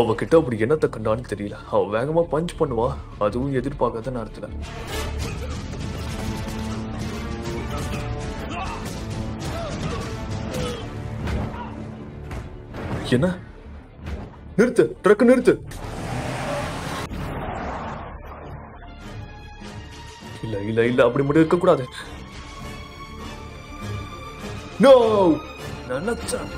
அவகிட்ட அப்படி என்னத்தை கண்டான்னு தெரியல. அவ வேகமா பஞ்ச் பண்ணுவா. அதுவும் எதிர்பார்க்காத நேரத்துல. என்ன? நிறுத்து. ட்ரக் நிறுத்து. இல்ல இல்ல இல்ல. அப்படி மட்டும் இருக்க கூடாது. நோ நினைச்சேன்.